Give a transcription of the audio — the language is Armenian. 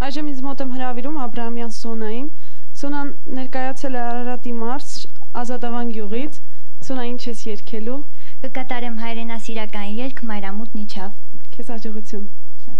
Այժմ ինձ մոտ եմ հրավիրում Աբրահամյան Սոնային։ Սոնան ներկայացել է Արարատի մարզ Ազատավան գյուղից։ Սոնա ինչ ես երգելու։ Կկատարեմ հայրենասիրական երգ Մայրամուտ Նիչավ։ Քեզ հաջողություն։ Միա